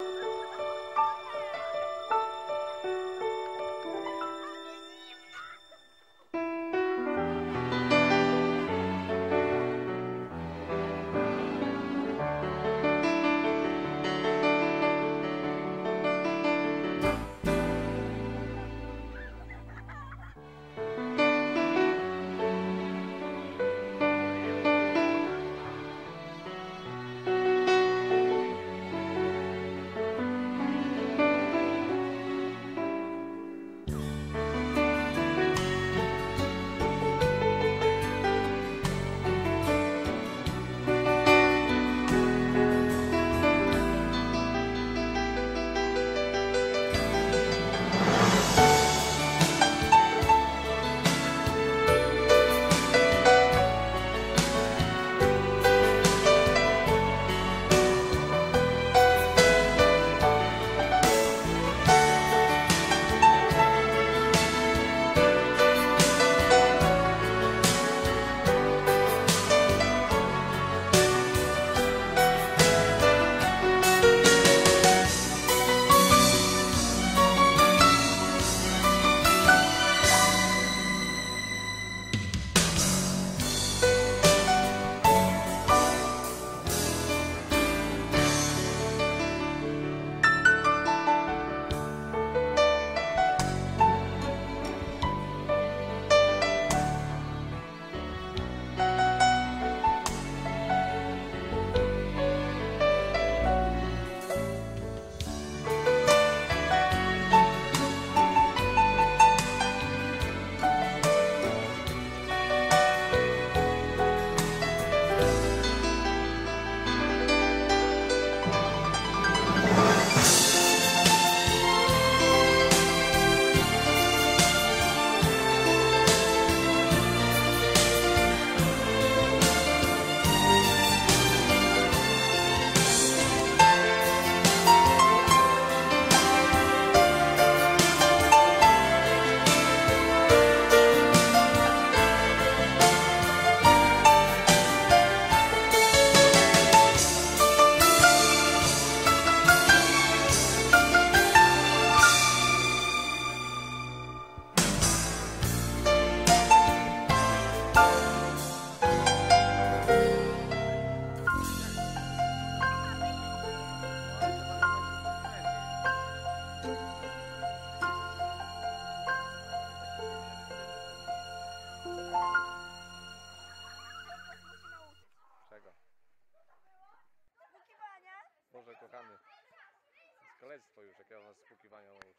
you mnóstwo już, jak ja was spukiwania.